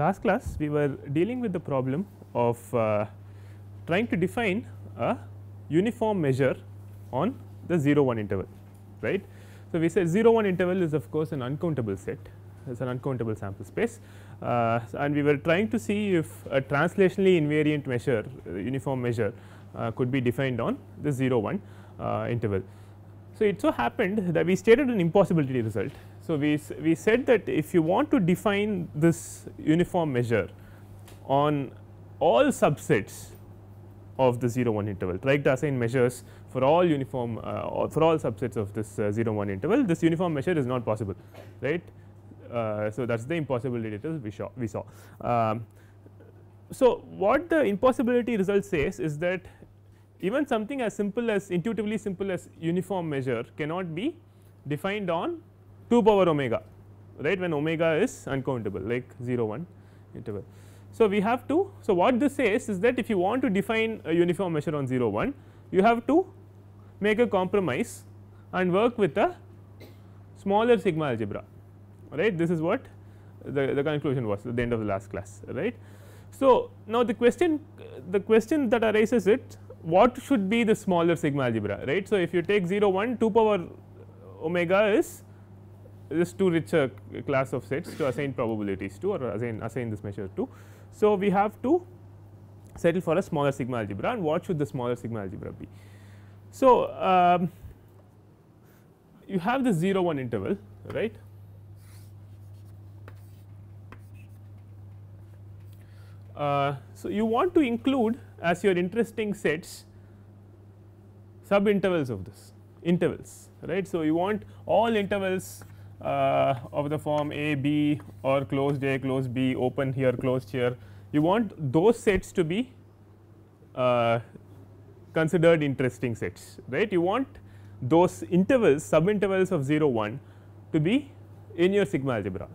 Last class we were dealing with the problem of uh, trying to define a uniform measure on the 0 1 interval right. So, we said 0 1 interval is of course an uncountable set it is an uncountable sample space uh, and we were trying to see if a translationally invariant measure uh, uniform measure uh, could be defined on the 0 1 uh, interval. So, it so happened that we stated an impossibility result. So, we, we said that if you want to define this uniform measure on all subsets of the 0 1 interval try to assign measures for all uniform uh, for all subsets of this uh, 0 1 interval this uniform measure is not possible right. Uh, so, that is the impossibility result we saw we saw. Um, so, what the impossibility result says is that even something as simple as intuitively simple as uniform measure cannot be defined on 2 power omega right when omega is uncountable like 0 1 interval. So, we have to so what this says is that if you want to define a uniform measure on 0 1 you have to make a compromise and work with a smaller sigma algebra right this is what the, the conclusion was at the end of the last class right. So, now the question the question that arises it what should be the smaller sigma algebra right. So, if you take 0 1 2 power omega is this too rich a class of sets to assign probabilities to or assign assign this measure to. So, we have to settle for a smaller sigma algebra and what should the smaller sigma algebra be. So, um, you have the 0 1 interval right Uh, so, you want to include as your interesting sets sub intervals of this intervals right. So, you want all intervals of the form a b or closed a closed b open here closed here you want those sets to be uh, considered interesting sets right. You want those intervals sub intervals of 0 1 to be in your sigma algebra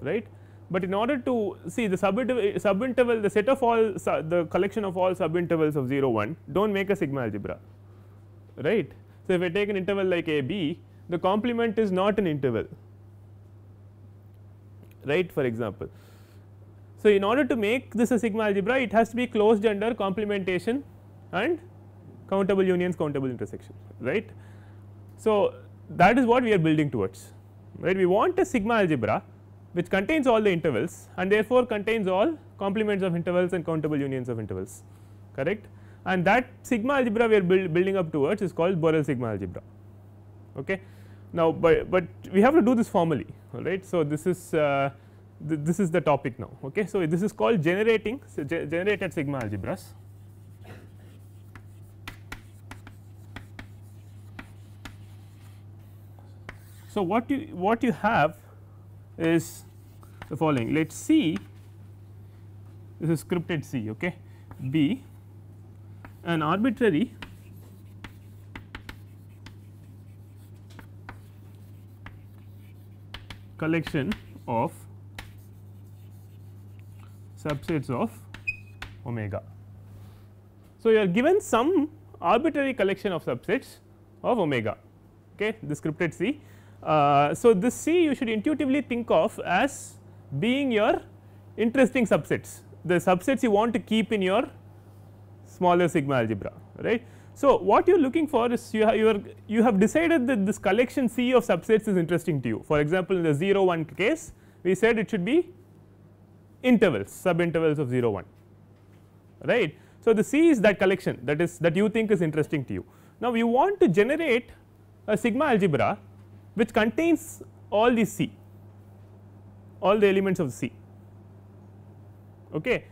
right but in order to see the subinterval, subinterval the set of all the collection of all subintervals of 0 1 do not make a sigma algebra right. So, if I take an interval like a b the complement is not an interval. Right? For example. So, in order to make this a sigma algebra it has to be closed under complementation and countable unions countable intersection. Right. So, that is what we are building towards. Right? We want a sigma algebra which contains all the intervals and therefore, contains all complements of intervals and countable unions of intervals. Correct? And that sigma algebra we are build, building up towards is called Borel sigma algebra. Okay. Now, but, but we have to do this formally right. So, this is uh, th this is the topic now. Okay. So, this is called generating so ge generated sigma algebras. So, what you what you have is the following let us see this is scripted C okay B an arbitrary collection of subsets of omega. So, you are given some arbitrary collection of subsets of omega okay the scripted C uh, so, this C you should intuitively think of as being your interesting subsets, the subsets you want to keep in your smaller sigma algebra right. So, what you are looking for is you have, you, are, you have decided that this collection C of subsets is interesting to you. For example, in the 0 1 case we said it should be intervals sub intervals of 0 1 right. So, the C is that collection that is that you think is interesting to you. Now, you want to generate a sigma algebra which contains all these C all the elements of C okay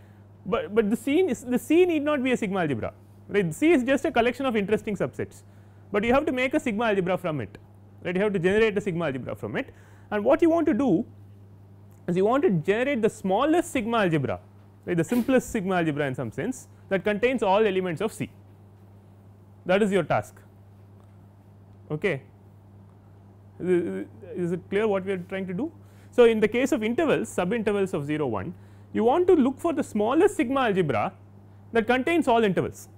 but but the C is the C need not be a sigma algebra right? C is just a collection of interesting subsets but you have to make a sigma algebra from it right? You have to generate a sigma algebra from it. And what you want to do is you want to generate the smallest sigma algebra right? The simplest sigma algebra in some sense that contains all elements of C. That is your task. Okay? Is it clear what we are trying to do. So, in the case of intervals sub intervals of 0 1 you want to look for the smallest sigma algebra that contains all intervals.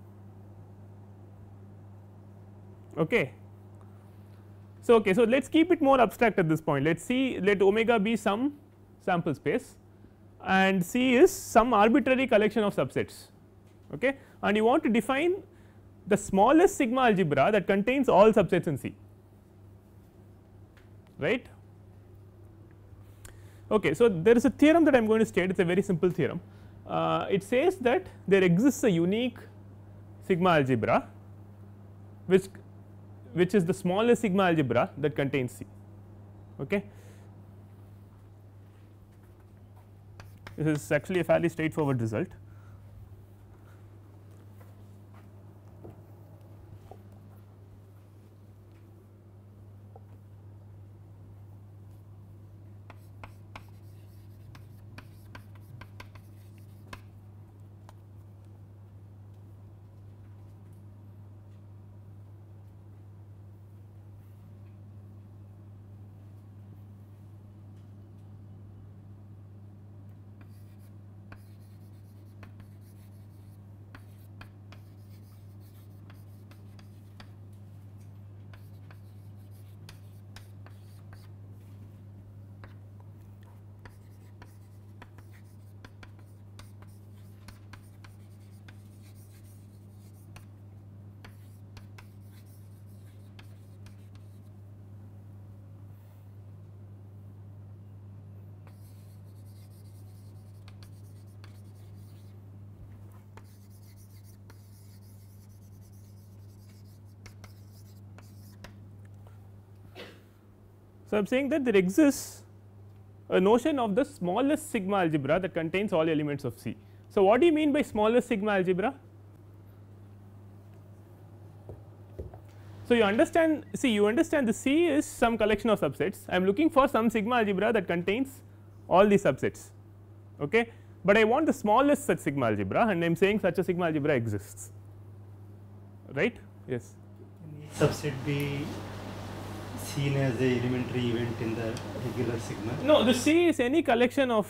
Okay. So, okay, so let us keep it more abstract at this point. Let us see let omega be some sample space and C is some arbitrary collection of subsets. Okay? And you want to define the smallest sigma algebra that contains all subsets in C. Right. Okay, so, there is a theorem that I am going to state. It is a very simple theorem. Uh, it says that there exists a unique sigma algebra which which is the smallest sigma algebra that contains C okay. This is actually a fairly straightforward result. So, I am saying that there exists a notion of the smallest sigma algebra that contains all elements of C. So, what do you mean by smallest sigma algebra? So, you understand see you understand the C is some collection of subsets I am looking for some sigma algebra that contains all these subsets okay but I want the smallest such sigma algebra and I am saying such a sigma algebra exists right yes subset be seen as a elementary event in the regular sigma? No, the C is any collection of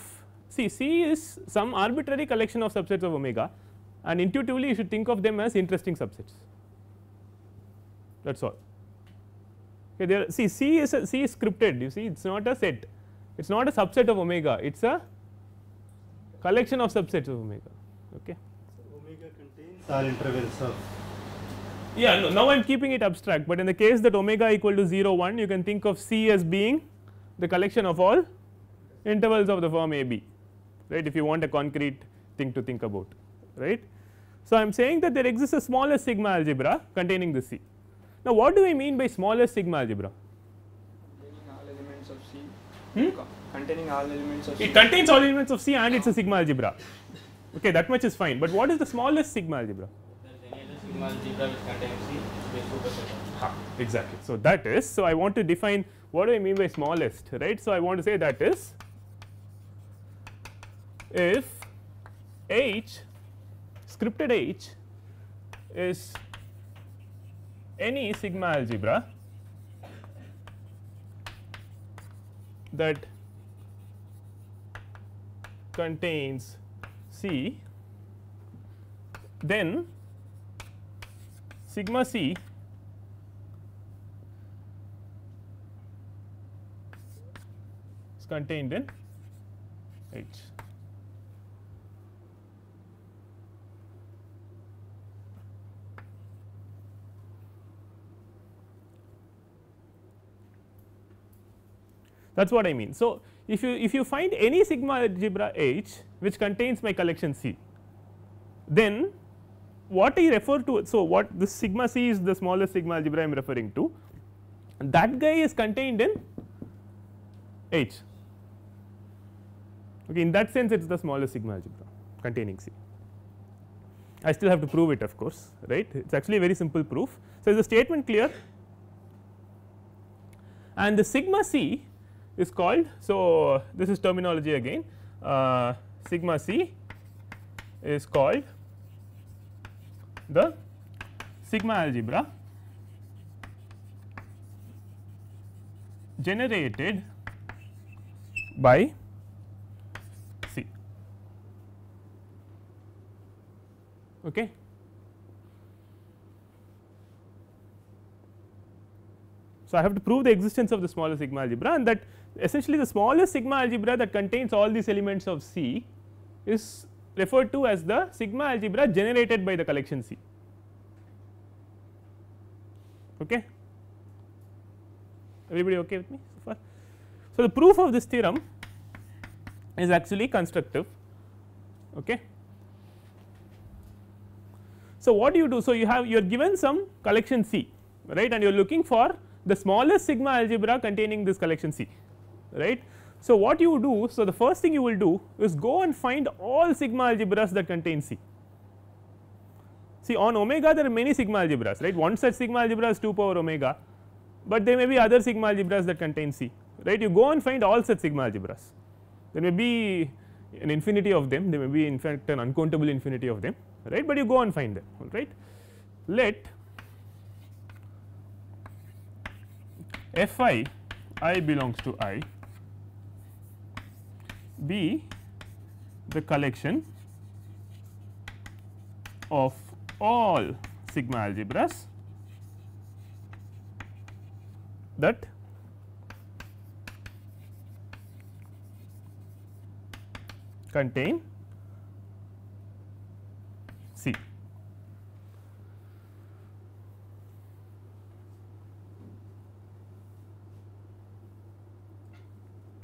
see C is some arbitrary collection of subsets of omega and intuitively you should think of them as interesting subsets that is all. Okay, there see C is a, C is scripted you see it is not a set it is not a subset of omega it is a collection of subsets of omega. Okay. So, omega contains all intervals of yeah, no, now I am keeping it abstract, but in the case that omega equal to 0 1 you can think of C as being the collection of all intervals of the form a b right if you want a concrete thing to think about right. So, I am saying that there exists a smallest sigma algebra containing the C. Now, what do I mean by smallest sigma algebra? Containing all elements of C. Hmm? Containing all elements of C. It contains all elements of C and it is a sigma algebra okay that much is fine, but what is the smallest sigma algebra? Exactly. So, that is so I want to define what do I mean by smallest right. So, I want to say that is if H scripted H is any sigma algebra that contains C then sigma c is contained in H. That is what I mean. So, if you if you find any sigma algebra H which contains my collection C, then what I refer to. So, what this sigma c is the smallest sigma algebra I am referring to that guy is contained in H okay in that sense it is the smallest sigma algebra containing C. I still have to prove it of course right it is actually a very simple proof. So, is the statement clear and the sigma c is called. So, this is terminology again uh, sigma c is called the sigma algebra generated by C. Okay. So, I have to prove the existence of the smaller sigma algebra and that essentially the smallest sigma algebra that contains all these elements of C is referred to as the sigma algebra generated by the collection C. Okay. Everybody okay with me so far? So, the proof of this theorem is actually constructive. Okay. So, what do you do? So, you have you are given some collection C right and you are looking for the smallest sigma algebra containing this collection C right. So, what you do? So, the first thing you will do is go and find all sigma algebras that contain C. See on omega there are many sigma algebras right one such sigma algebra is 2 power omega, but there may be other sigma algebras that contain C right you go and find all such sigma algebras there may be an infinity of them there may be in fact an uncountable infinity of them right, but you go and find them all right. Let f i i belongs to i be the collection of all sigma algebras that contain C.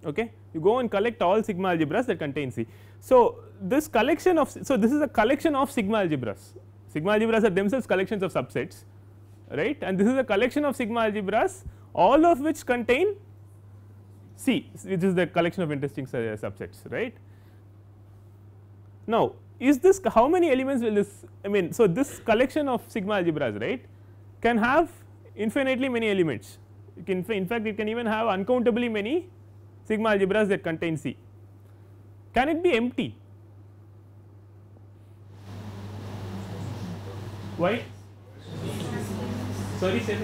Okay. You go and collect all sigma algebras that contain C. So, this collection of so this is a collection of sigma algebras. Sigma algebras are themselves collections of subsets right and this is a collection of sigma algebras all of which contain C which is the collection of interesting uh, subsets right. Now, is this how many elements will this I mean so this collection of sigma algebras right can have infinitely many elements in fact it can even have uncountably many sigma algebras that contain C. Can it be empty? Why? Sorry, say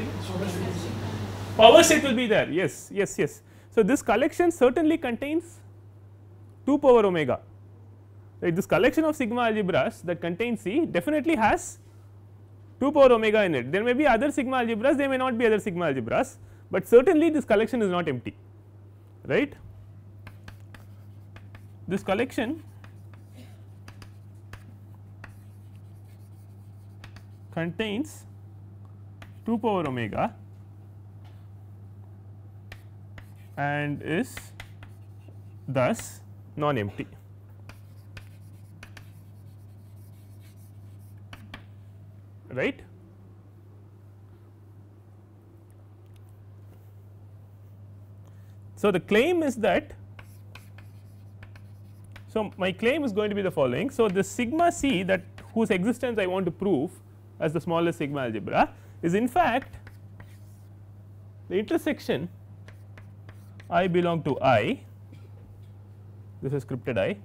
Power set will be there. Yes, yes, yes. So this collection certainly contains 2 power omega. Right, this collection of sigma algebras that contains C definitely has 2 power omega in it. There may be other sigma algebras, there may not be other sigma algebras, but certainly this collection is not empty right. This collection contains 2 power omega and is thus non empty. right So, the claim is that so my claim is going to be the following. So, the sigma c that whose existence I want to prove as the smallest sigma algebra is in fact the intersection i belong to i this is scripted i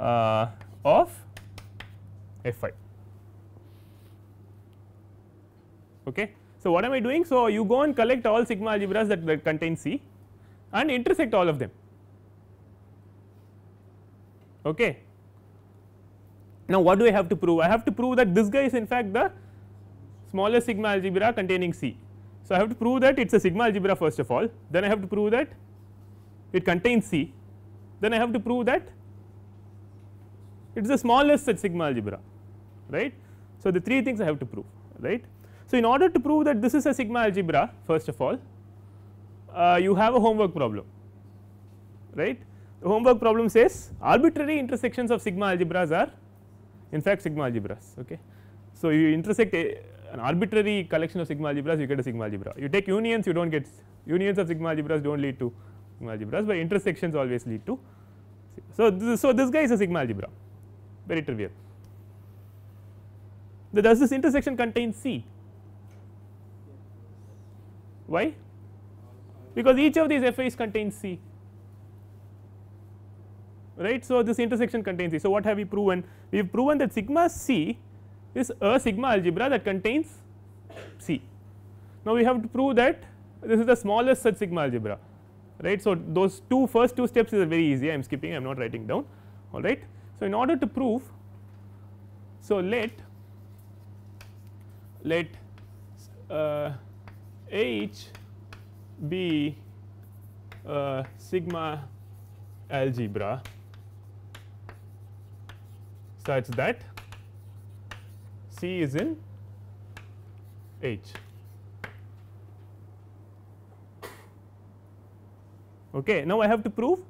uh, of f i. Okay. So, what am I doing? So, you go and collect all sigma algebras that, that contain C and intersect all of them. Okay. Now, what do I have to prove? I have to prove that this guy is in fact the smallest sigma algebra containing C. So, I have to prove that it is a sigma algebra first of all, then I have to prove that it contains C, then I have to prove that it is the smallest such sigma algebra right. So, the three things I have to prove right. So, in order to prove that this is a sigma algebra first of all uh, you have a homework problem right. The homework problem says arbitrary intersections of sigma algebras are in fact sigma algebras. Okay. So, you intersect a, an arbitrary collection of sigma algebras you get a sigma algebra you take unions you do not get unions of sigma algebras do not lead to sigma algebras but intersections always lead to. So, this, so this guy is a sigma algebra very trivial. Does this intersection contain C? Why? Because each of these FIs contains C right. So, this intersection contains C. So, what have we proven? We have proven that sigma C is a sigma algebra that contains C. Now, we have to prove that this is the smallest such sigma algebra right. So, those two first two steps is very easy I am skipping I am not writing down all right. So, in order to prove so let let uh, H be uh, sigma algebra such that C is in H. Okay. Now, I have to prove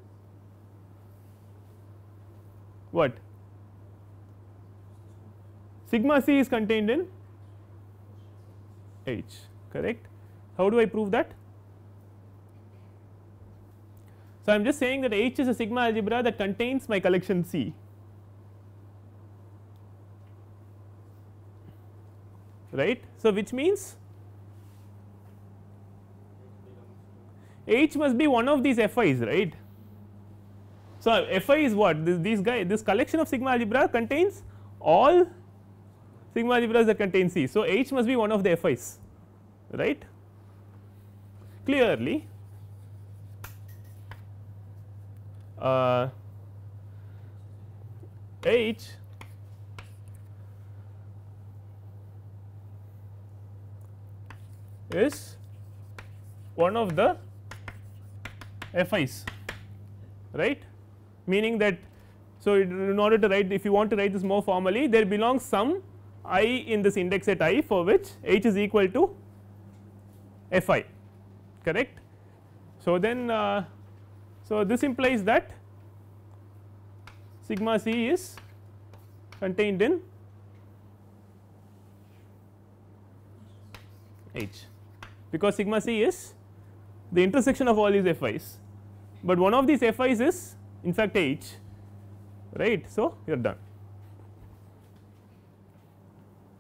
what sigma c is contained in H correct. How do I prove that? So, I am just saying that H is a sigma algebra that contains my collection C right. So, which means H must be one of these FIs right. So, FI is what this, these guy this collection of sigma algebra contains all sigma algebras that contain C. So, H must be one of the FIs right clearly uh, H is one of the FIs right? Meaning that so in order to write if you want to write this more formally there belongs some i in this index set i for which h is equal to fi correct. So, then uh, so this implies that sigma c is contained in h because sigma c is the intersection of all these FIs, but one of these FIs is in fact H right. So, you are done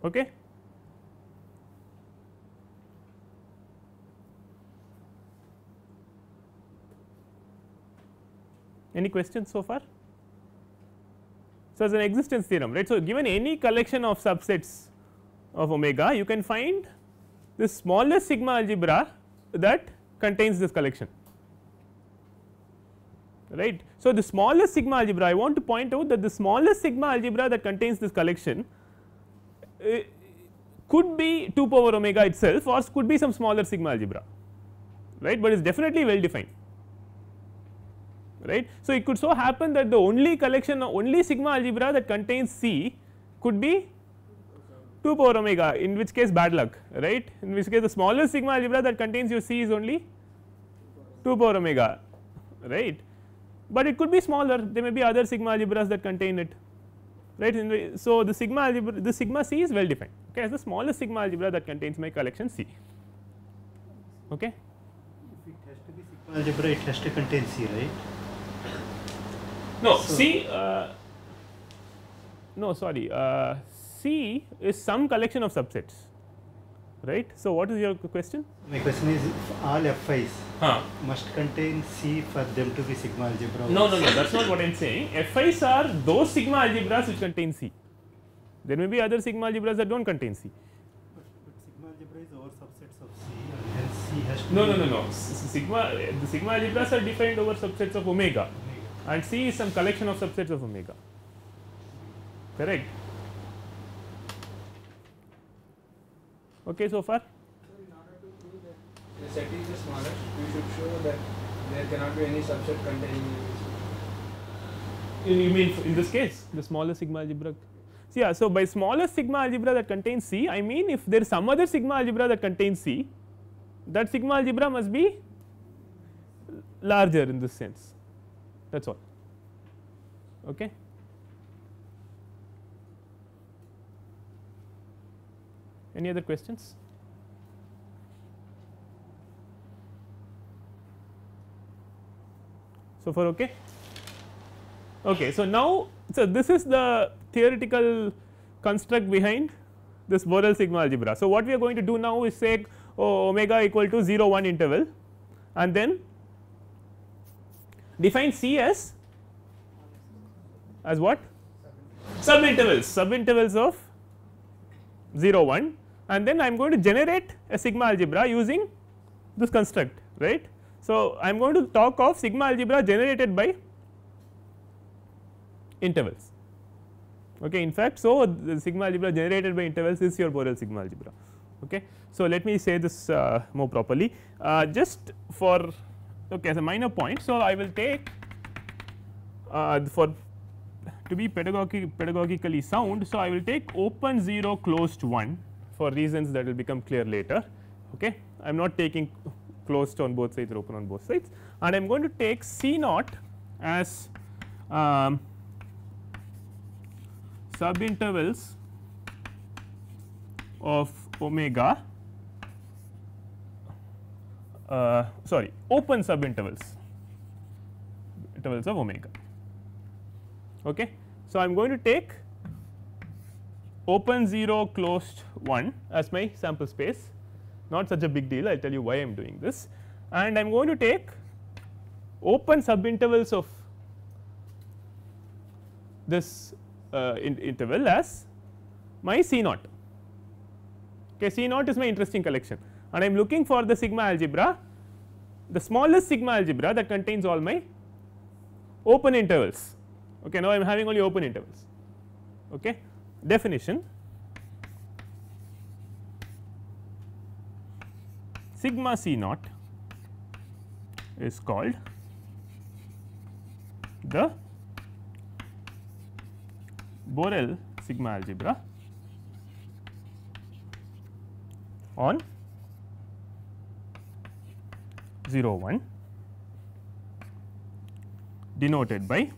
okay. Any questions so far? So, as an existence theorem right. So, given any collection of subsets of omega you can find the smallest sigma algebra that contains this collection right. So, the smallest sigma algebra I want to point out that the smallest sigma algebra that contains this collection uh, could be 2 power omega itself or could be some smaller sigma algebra right, but it is definitely well defined right. So, it could so happen that the only collection only sigma algebra that contains C could be 2 power omega in which case bad luck right in which case the smallest sigma algebra that contains your C is only 2 power omega right, but it could be smaller there may be other sigma algebras that contain it right. So, the sigma algebra the sigma C is well defined okay as the smallest sigma algebra that contains my collection C okay. If it has to be sigma algebra, it has to contain C, right? No, So- C uh, no sorry uh, C is some collection of subsets right. So, what is your question? My question is all FIs Huh. must contain C for them to be sigma algebra. No, no, no, that is not what I am saying. FIs are those sigma algebras which contain C. There may be other sigma algebras that do not contain C. But, but sigma algebra is over subsets of C and hence C has to No, no, no, no. S- Sigma, the sigma algebras are defined over subsets of omega. And C is some collection of subsets of omega. Correct. Okay, so far. So in order to prove that the set is the smallest, we should show that there cannot be any subset containing You you mean in this case the smallest sigma algebra? So, yeah, so by smallest sigma algebra that contains C, I mean if there is some other sigma algebra that contains C, that sigma algebra must be larger in this sense. That is all. Okay. Any other questions? So far okay? Okay, so now so this is the theoretical construct behind this Borel sigma algebra. So what we are going to do now is say oh, omega equal to 0 1 interval and then define C as? As what? Sub intervals, sub intervals of 0 1 and then I am going to generate a sigma algebra using this construct right. So, I am going to talk of sigma algebra generated by intervals. Okay in fact so the sigma algebra generated by intervals is your Borel sigma algebra. Okay so let me say this uh, more properly. Uh, just for okay, as a minor point. So, I will take uh, for to be pedagogic, pedagogically sound. So, I will take open 0 closed 1 for reasons that will become clear later. Okay. I am not taking closed on both sides or open on both sides and I am going to take C naught as um, subintervals of omega uh, sorry open subintervals intervals of omega. Okay. So, I am going to take open 0 closed 1 as my sample space not such a big deal I will tell you why I am doing this and I am going to take open subintervals of this uh, in interval as my C naught. Okay, C naught is my interesting collection and I am looking for the sigma algebra the smallest sigma algebra that contains all my open intervals. Okay, now I am having only open intervals. Okay. Definition sigma C naught is called the Borel sigma algebra on 0 1 denoted by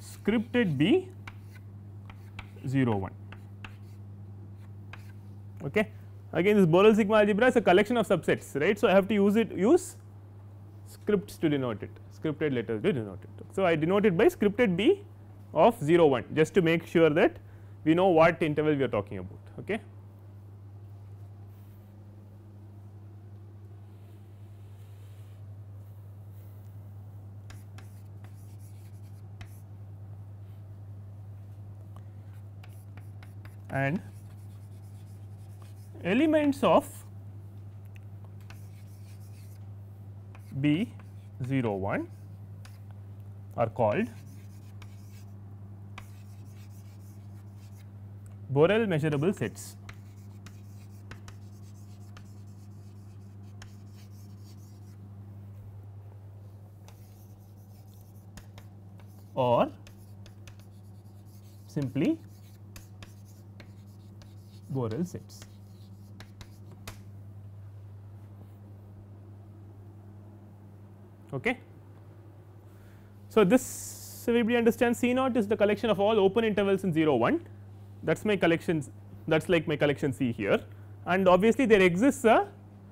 scripted B 0 1. Okay. Again this Borel sigma algebra is a collection of subsets right. So, I have to use it use scripts to denote it scripted letters to denote it. So, I denote it by scripted B of 0 1 just to make sure that we know what interval we are talking about. Okay. And elements of B 0 1 are called Borel measurable sets. or simply Borel sets. Okay. So, this everybody understands C naught is the collection of all open intervals in 0 1 that is my collections that is like my collection C here and obviously there exists a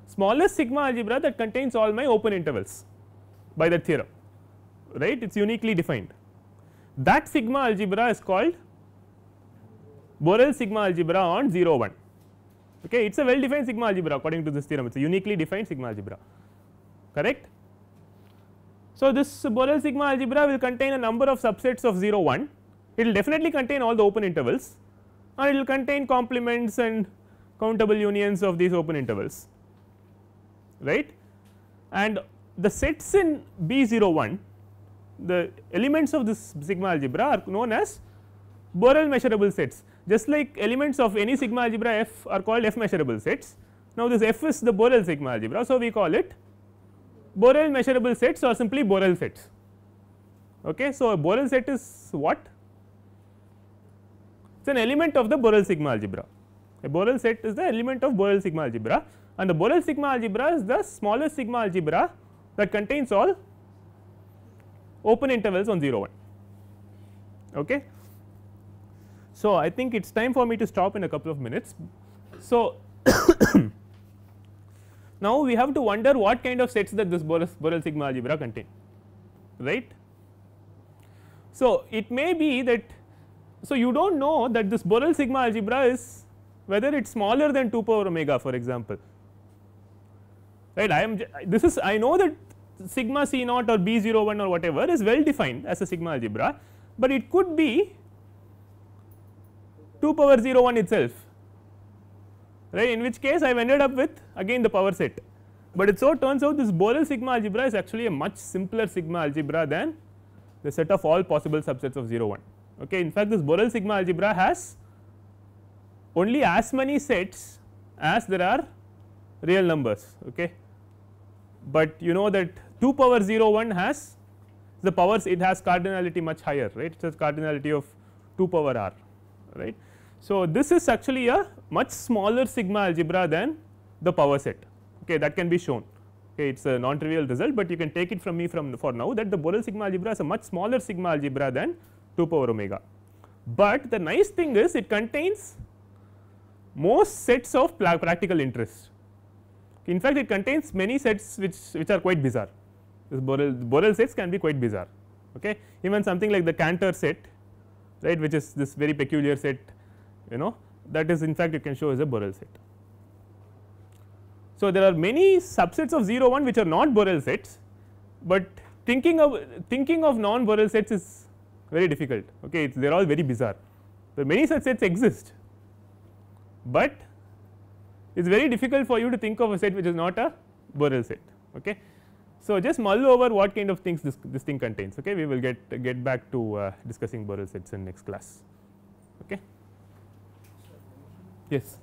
smallest sigma algebra that contains all my open intervals by that theorem right it is uniquely defined. That sigma algebra is called Borel sigma algebra on 0 1 okay it is a well defined sigma algebra according to this theorem. It is a uniquely defined sigma algebra. Correct. So, this Borel sigma algebra will contain a number of subsets of 0 1 it will definitely contain all the open intervals and it will contain complements and countable unions of these open intervals. Right? And the sets in B 0 1 the elements of this sigma algebra are known as Borel measurable sets just like elements of any sigma algebra f are called f measurable sets. Now, this f is the Borel sigma algebra. So, we call it Borel measurable sets or simply Borel sets. Okay. So, a Borel set is what? It is an element of the Borel sigma algebra. A Borel set is the element of Borel sigma algebra and the Borel sigma algebra is the smallest sigma algebra that contains all open intervals on 0 1. Okay. So, I think it is time for me to stop in a couple of minutes. So, now we have to wonder what kind of sets that this Borel, Borel sigma algebra contain right. So, it may be that so you do not know that this Borel sigma algebra is whether it is smaller than 2 power omega for example right I am this is I know that sigma c naught or b 0 1 or whatever is well defined as a sigma algebra, but it could be 2 power 0 1 itself right in which case I have ended up with again the power set, but it so turns out this Borel sigma algebra is actually a much simpler sigma algebra than the set of all possible subsets of 0 1. Okay. In fact, this Borel sigma algebra has only as many sets as there are real numbers. Okay. But you know that 2 power 0 1 has the powers it has cardinality much higher right it has cardinality of 2 power r right. So, this is actually a much smaller sigma algebra than the power set okay that can be shown okay it is a non trivial result, but you can take it from me from for now that the Borel sigma algebra is a much smaller sigma algebra than 2 power omega. But the nice thing is it contains most sets of practical interest. In fact, it contains many sets which which are quite bizarre. This Borel Borel sets can be quite bizarre. Okay, even something like the Cantor set, right, which is this very peculiar set, you know, that is in fact you can show as a Borel set. So, there are many subsets of 0 1 which are not Borel sets, but thinking of thinking of non Borel sets is very difficult. Okay, they are all very bizarre. But many such sets exist, but it is very difficult for you to think of a set which is not a Borel set. Okay. So, just mull over what kind of things this, this thing contains. Okay. We will get get back to uh, discussing Borel sets in next class. Yes.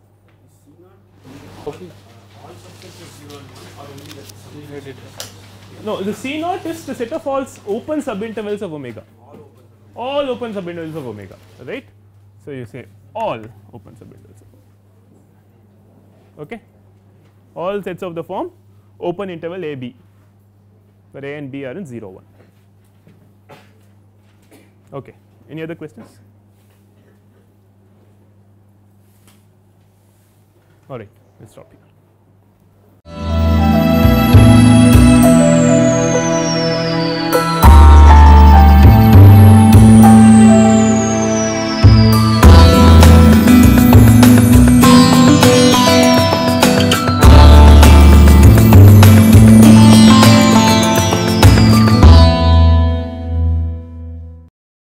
No, the C naught is the set of all open subintervals of omega. All open subintervals of omega, right? So you say all open subintervals. Okay. All sets of the form open interval A B, where A and B are in 0 1. Okay. Any other questions? All right, let's stop here.